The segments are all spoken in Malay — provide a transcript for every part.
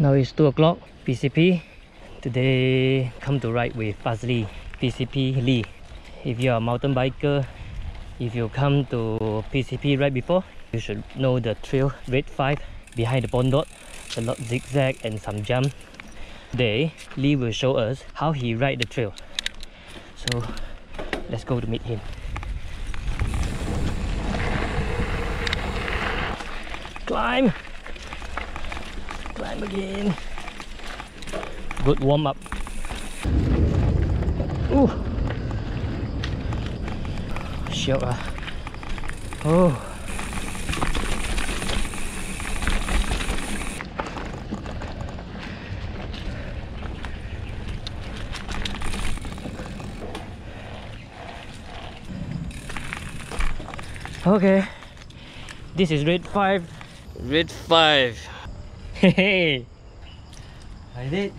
Now it's 2 o'clock, PCP. Today, come to ride with Fazli, PCP Lee. If you are a mountain biker, if you come to PCP right before, you should know the trail, Red 5, behind the Pondot, a lot zigzag and some jump. Today, Lee will show us how he ride the trail. So, let's go to meet him. Climb! Climb again. Good warm up. Ooh. Ah. Oh. Okay. This is red 5. Red 5. Hehe. I did.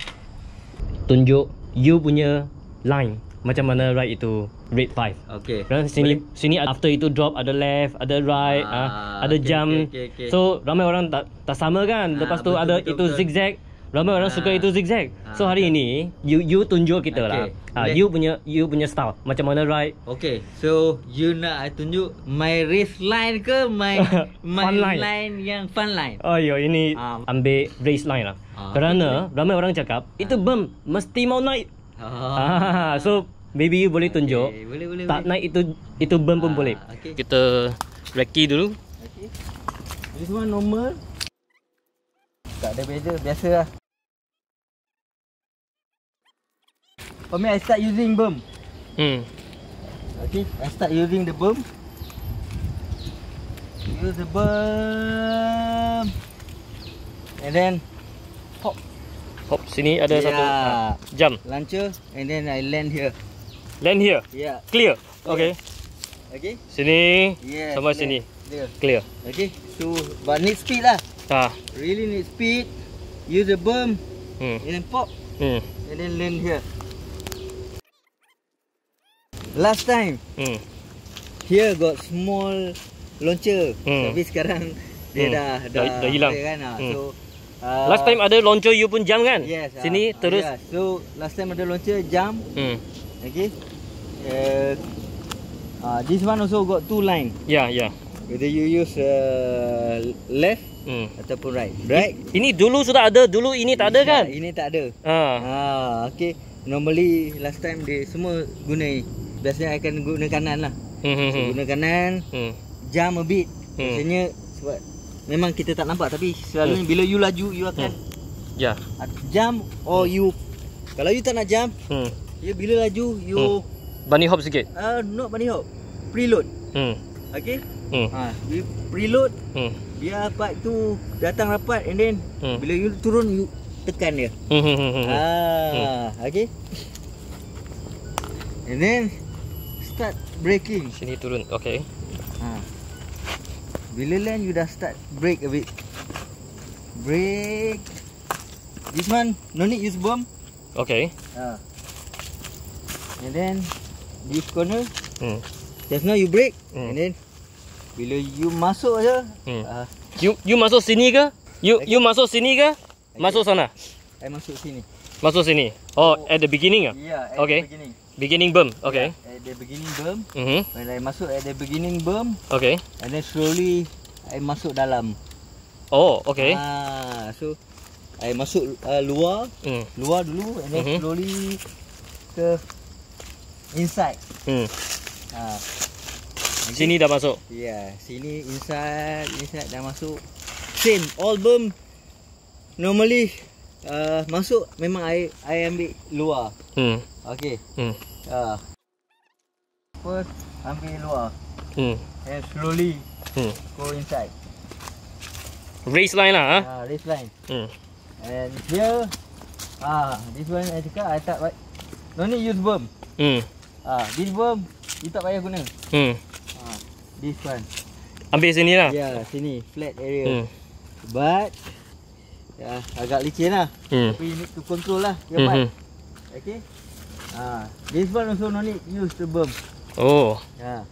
Tunjuk you punya line macam mana ride itu red 5. Okay. Kan sini sini after itu drop ada left, ada right, ah, Ah, ada okay, jump. okay, okay, okay. So ramai orang tak tak sama kan. Ah, Lepas tu betul, ada betul, itu betul. zigzag. Ramai orang Ah. suka itu zigzag. So Ah, hari betul. ini you you tunjuk kita lah. Okay, Ah, boleh. you punya you punya style macam mana ride. Okay, so you nak I tunjuk my race line ke my my Fun line. line. yang fun line? Oh yo ini Ah. ambil race line lah. Ah, Kerana ramai orang cakap itu bem mesti mau naik. Ah, so maybe you boleh tunjuk. Okay, boleh boleh. Tak boleh. naik itu itu bem pun Ah, boleh. okay. Kita recce dulu. Okay. This one normal. Tak ada beza, biasa lah. For me, I start using berm. Hmm. Okay, I start using the berm. Use the berm. And then hop, Hop sini ada Yeah. satu ah, jump. launcher and then I land here. Land here. Yeah. Clear. Okay. Okay. Sini Yeah. land. sini. There. Clear. Okay. So, but need speed lah. Ah. Really need speed. Use the berm Hmm. and then pop Hmm. and then land here. Last time Hmm. here got small launcher. Hmm. Tapi sekarang dia Hmm. dah, Dah- dah dah hilang. Kan? Hmm. So uh, Last time ada launcher you pun jump kan? yes, ah, Sini ah, terus. yeah. So last time ada launcher jump. Hmm. Okay. Uh, uh, this one also got two line. Ya, ya. Whether you use uh, left Hmm. ataupun right. Right. Ini dulu sudah ada, dulu ini tak ada kan? Ini tak ada. Ah. Ah, okay. Normally last time dia semua guna ni. Biasanya akan guna kanan lah. Hmm. Hmm. So, Hmm. guna kanan, hmm. jump a bit. Hmm. Biasanya sebab memang kita tak nampak tapi selalunya bila you laju you akan Ya. uh, jump or you kalau you tak nak jump, Hmm. you bila laju you Bunny hop sikit. uh, not bunny hop. Preload. Hmm. Okay? Hmm. Ha, you preload Hmm. biar part tu datang rapat and then Hmm. bila you turun you tekan dia. Hmm. Hmm. Hmm. hmm. Ah, okay. And then start braking. Sini turun. Okay. Ha. Bila land you dah start brake a bit. Brake. This one no need use bomb. Okay. Ha. And then this corner Hmm. just now you brake Hmm. and then bila you masuk je Hmm. ah, You you masuk sini ke? You you masuk sini ke? Masuk sana. I masuk sini. Masuk sini. Oh, at the beginning ah. Yeah, at Okay. the beginning. Beginning berm. Okay. Yeah, at the beginning berm. Mhm. When I masuk at the beginning berm Okay. and then slowly I masuk dalam. Oh, okay. Ah, so I masuk uh, luar, Hmm. luar dulu and then Mhm. slowly ke inside. Hmm. Ah. Sini dah masuk. Yeah, sini inside, inside dah masuk. Same, all berm normally uh, masuk memang I I ambil luar. Hmm. Okay. Hmm. Ah. First ambil luar Hmm. and slowly Hmm. go inside. Race line lah ah. Ah, this line. Hmm. And here ah, this one I cakap I tak buat no need use berm. Hmm. Ah, this berm you tak payah guna. Hmm. Ah, this one. Ambil sini lah. Yeah, sini flat area. Hmm. But ya agak licin lah. Hmm. Tapi you need to control lah your Hmm. hmm. Okay. Ah, this one also no need use the berm. Oh. Yeah.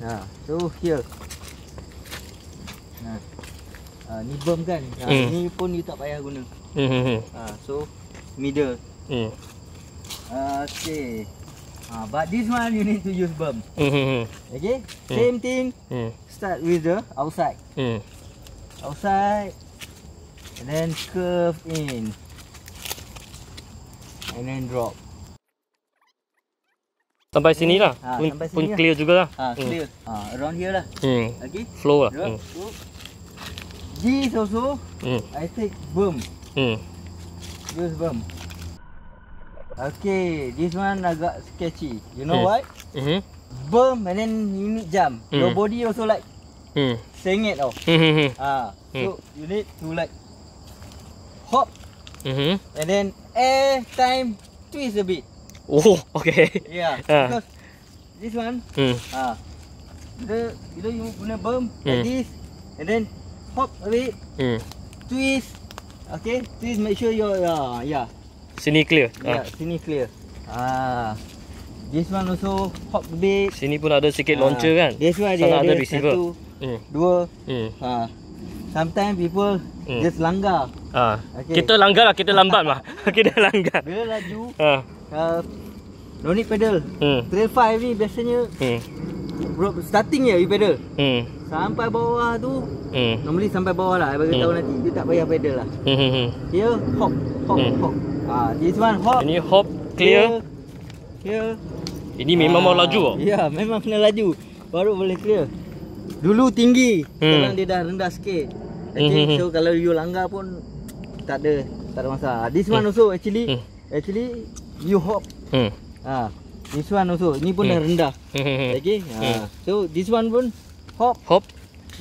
Yeah. So here. Nah. uh, ni berm kan. Uh, Hmm. Ni pun you tak payah guna. Hmm. hmm. Uh, so middle. Hmm. Okay. Uh, but this one you need to use berm. Hmm. Hmm. Okay. Same thing. Hmm. Start with the outside. Hmm. Outside. And then curve in. And then drop. Sampai sini lah. Ah, pun sampai pun sini lah. clear juga lah. Ah, clear. Ah, around here lah. Hmm. Okay. Flow lah. Hmm. Whoop. This also Hmm. I take berm. Hmm. Use berm. Okay, this one agak sketchy. You know Hmm. why? Hmm. Berm and then you need jump. Your Hmm. body also like Hmm. sengit tau. Hmm. Hmm. Hmm. Ah, so you need to like hop Hmm. and then air time twist a bit. Oh, okay. Yeah, Ah. because this one Hmm. ah, the bila you guna berm Hmm. like this and then hop a bit, Hmm. twist. Okay, twist make sure your yeah, yeah. Sini clear. Yeah, Ah. sini clear. Ah. This one also hop a bit. Sini pun ada sikit launcher Ah, kan. That's why dia Sana ada ada receiver. Satu, Hmm. dua. Hmm. Ha. Sometimes people Hmm. just langgar. Ah. Okay. Kita langgar lah, kita lambat lah. kita langgar. Bila laju, Ah. Uh, no need pedal. Hmm. Trail 5 ni biasanya Hmm. bro, starting je you pedal. Hmm. Sampai bawah tu, Hmm. normally sampai bawah lah. I bagi Hmm. tahu nanti, you tak payah pedal lah. Hmm. Hmm. hmm. Here, hop, hop, Hmm. hop. Ah, this one hop. Ini hop clear. Here. Ini memang mau Ah, laju. oh. Ya, memang kena laju. Baru boleh clear. Dulu tinggi, sekarang Hmm. dia dah rendah sikit. Hmm, Okay, hmm, hmm. so kalau you langgar pun tak ada tak ada masalah. This one Hmm. also actually Hmm. actually you hop. Hmm. Ah, this one also. Ni pun dah Hmm. rendah. Hmm. hmm. Okay. Hmm. Ah, so this one pun hop. Hop.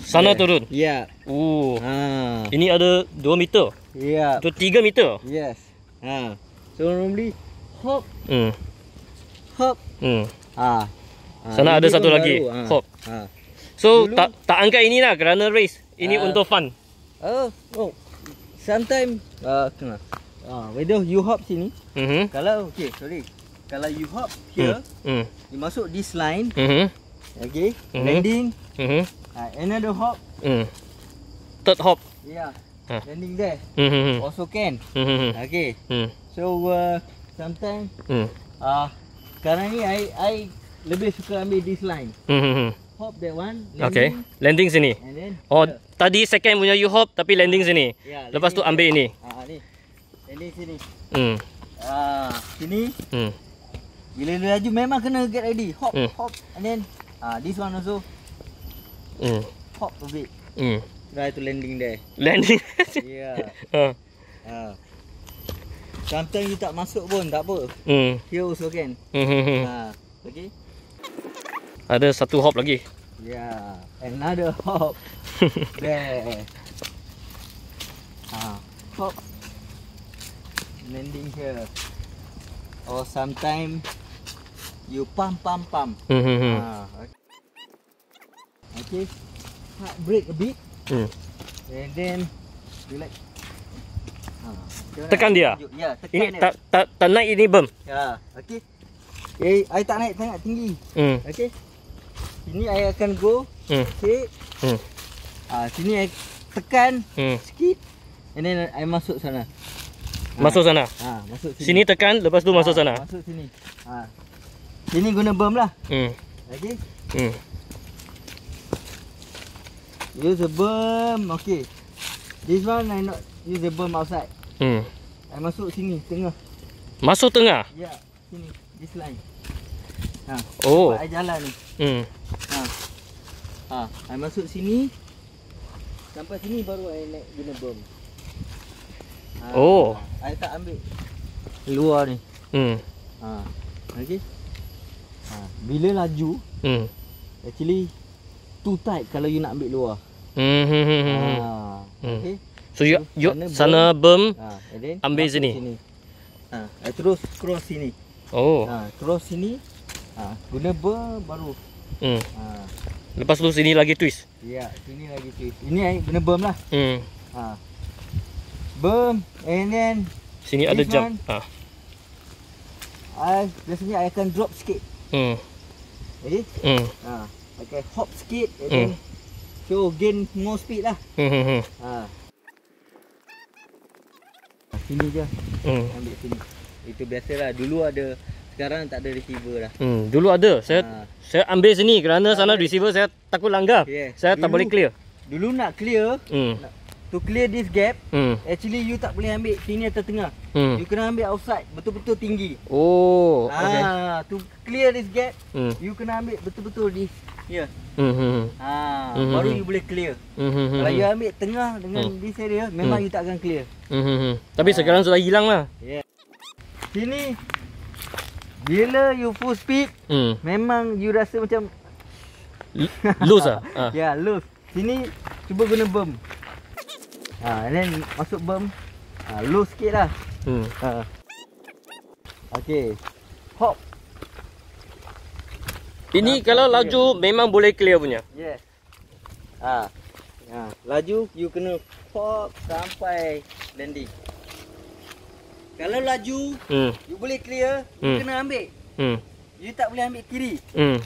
Sana Yeah. turun. Ya. Oh. Ah. Ini ada 2 meter. Ya. Itu 3 meter. Yes. Ah. So normally hop, Hmm. hop. Hmm. Ah. Ah, Sana ada satu lagi. baru. Ah. Hop. Ah. So Dulu- tak tak angkat ini lah kerana race. Ini Ah. untuk fun. Oh, oh. Sometimes uh, kena. Ah, whether you hop sini, Mhm. kalau okay, sorry. Kalau you hop here, Hmm. you masuk this line, Mhm. okay, Mhm. landing, Mhm. uh, another hop, Hmm. Third hop. yeah, Ah. landing there Mhm. also can. Mhm. Okay, Hmm. so uh, sometimes Hmm. ah uh, sekarang ni I I lebih suka ambil this line, Mhm. hop that one, Okay. landing, Landing sini. and then Oh, here. tadi second punya you hop tapi landing sini. yeah, Lepas tu landing ambil ini. Here. Ni, landing sini. Hmm. Ah sini Hmm. Bila dia laju memang kena get ready. Hop, Hmm. hop. And then ah this one also Hmm. hop a bit. Hmm. Try to landing there. Landing. Yeah. Ah. ah. Sometimes you tak masuk pun tak apa. Hmm. Here also can. Hmm. Ah, okay. Ada satu hop lagi. Yeah. Another hop. there. Ah, hop. Landing here. Or sometime you pump pump pump. Hmm. Ah, okay. Heart break a bit. Hmm. And then you like ah, mana? Tekan dia? Ya, tekan Ini dia. tak tak tak naik ini bem. Ya, okey. Eh, I tak naik sangat tinggi. Hmm. Okey. Sini I akan go Hmm. sikit. Hmm. Ah, sini I tekan Hmm. sikit. And then I masuk sana. Masuk sana. Ah, masuk sini. Sini tekan lepas tu masuk Ah, sana. Masuk sini. Ah. Sini guna berm lah. Hmm. Okey. Hmm. Use a berm. Okay. This one I not use the berm outside. Hmm. I masuk sini tengah. Masuk tengah. Ya, sini. This line. Ha. Oh. I jalan ni. Hmm. Ha. Ha, I masuk sini. Sampai sini baru I naik guna berm. Ha. Oh. I tak ambil luar ni. Hmm. Ha. Okey. Ha, bila laju Hmm. actually too tight kalau you nak ambil luar. Hmm. hmm, hmm, Ha. hmm. Hmm. Okey. So you, you Sana sana bem. Ha, then Ambil masuk sini. Ha, I terus cross sini. Oh. Ha, cross sini. Ha, guna berm baru. Hmm. Ha. Lepas tu sini lagi twist. Ya, sini lagi twist. Ini I guna berm lah. Hmm. Ha. Berm and then Sini ada jump. one. Ah. I biasanya I akan drop sikit. Hmm. Okay? Hmm. Ha. I akan hop sikit and Hmm. then So gain more speed lah. Hmm, hmm, hmm. Ha. Sini je. Hmm. Ambil sini. Itu biasalah. Dulu ada. Sekarang tak ada receiver dah. Hmm, dulu ada. Saya Ha. saya ambil sini kerana sana receiver saya takut langgar. Yeah. Saya tak Dulu- boleh clear. Dulu nak clear. Hmm. To clear this gap. Hmm. Actually you tak boleh ambil sini atau tengah. Hmm. You kena ambil outside. Betul-betul tinggi. Oh, okay. Ah, to clear this gap. Hmm. You kena ambil betul-betul di here. Hmm. Hmm. Ha, Mhm. baru you boleh clear. Hmm. Hmm. Kalau you ambil tengah dengan this area, memang Hmm. you tak akan clear. Hmm. Hmm. Tapi sekarang sudah hilang lah. Yeah. Sini bila you full speed, Hmm. memang you rasa macam L- Loose ah. ah. ya yeah, loose. Sini cuba guna berm. Ha, and then masuk berm. Ha, loose sikit lah. Hmm. Ha. Okay. Hop. Ini kalau laju memang boleh clear punya. Yes. Ha. Ha, laju you kena hop sampai landing. Kalau laju Hmm. you boleh clear, you Hmm. kena ambil. Hmm. You tak boleh ambil kiri. Hmm.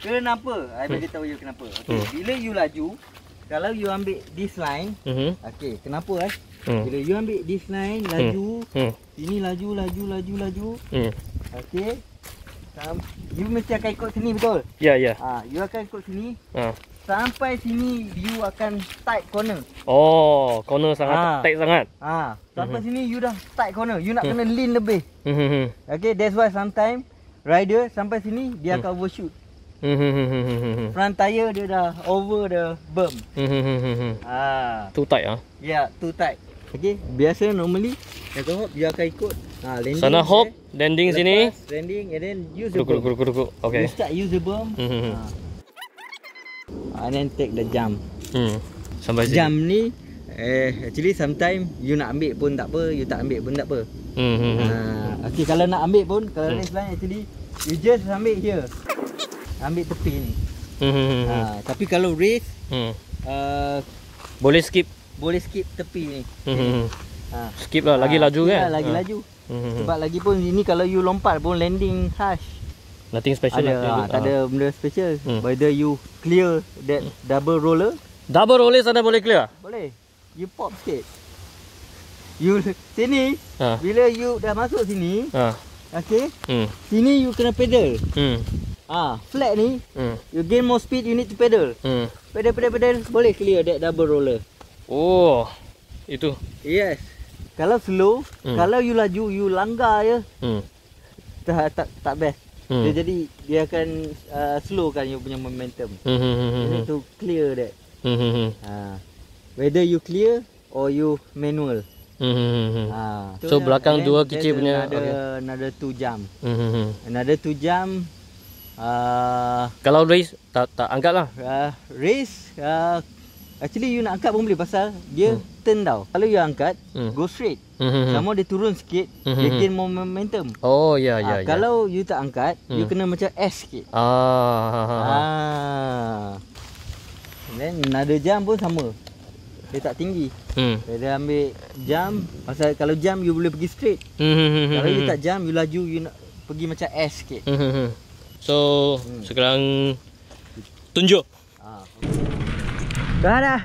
Kenapa? I bagi tahu you kenapa. Okay. Hmm. Bila you laju, kalau you ambil this line, Hmm. okay, kenapa eh? Hmm. Bila you ambil this line, laju, Hmm. sini laju, laju, laju, laju. Hmm. Okay. Sam- you mesti akan ikut sini betul? Ya, ya. Ha, you akan ikut sini. Ah. Sampai sini, you akan tight corner. Oh, corner sangat Ah. tight sangat. Ha, sampai sini you dah tight corner. You nak kena lean lebih. Hmm. Hmm. Hmm. Okay, that's why sometimes rider sampai sini dia akan overshoot. Hmm. Hmm. Hmm. Hmm. Hmm. Hmm. Front tire dia dah over the berm. Hmm. Hmm. Hmm. Hmm. Hmm. Ah, Too tight ah. yeah, too tight. Okay, biasa normally kalau hop dia akan ikut. Ha, landing. Sana hop, there, landing sini. lepas, landing and then use the berm. kuruk kuruk kuruk. Okay. You start use the berm. Hmm. Hmm. Hmm. Ha. And then take the jump. Hmm. Sampai sini. Jump ni eh actually sometimes you nak ambil pun tak apa, you tak ambil pun tak apa. Hmm. Hmm. Ha, Hmm. okay kalau nak ambil pun kalau Hmm. race line actually you just ambil here. Ambil tepi ni. Hmm. Hmm. Hmm. Ha, tapi kalau race Hmm. uh, Boleh skip. boleh skip tepi ni. Hmm. Hmm. Hmm. Ha. Skip lah. Lagi Ah, laju ya, kan? lagi Ah. laju. Hmm. Hmm. hmm. Sebab lagi pun ini kalau you lompat pun landing harsh. Nothing special ada, lah. ha, tak ada benda special. Hmm. Whether you clear that double roller, Double roller sana boleh clear? boleh. You pop sikit. You sini Ha. bila you dah masuk sini, Ha. okay? Hmm. Sini you kena pedal. Hmm. Ah, flat ni Hmm. you gain more speed you need to pedal. Hmm. Pedal pedal pedal boleh clear that double roller. Oh. Itu. Yes. Kalau slow, Hmm. kalau you laju you langgar je Hmm. tak tak, tak best. Hmm. Dia jadi dia akan uh, slowkan you punya momentum. Hmm. Hmm. Hmm. You Hmm. need to clear that. Hmm. Hmm. Hmm. Ha. Whether you clear or you manual. Hmm. Hmm. Hmm. Ha. So, belakang dua kecil punya, Another, okay. another two jump. Hmm. Hmm. Hmm. Another two jump. Uh, Kalau race tak tak angkat lah. uh, race. Uh, actually you nak angkat pun boleh pasal dia turn tau. Kalau you angkat, Hmm. go straight. Hmm. Hmm. hmm. Sama dia turun sikit, Hmm, dia hmm, gain momentum. Oh ya Ah, ya ya. Kalau you tak angkat, you Hmm. kena macam S sikit. ah. ha, ha, ha. Ah. Then another jump pun sama. Dia tak tinggi. Hmm. Dia, ambil jump. Pasal kalau jump you boleh pergi straight. Hmm. Hmm. Hmm. Kalau you hmm. tak jump, you laju, you nak pergi macam S sikit. Hmm. Hmm. hmm. So Hmm. sekarang tunjuk. Ah. Dah dah.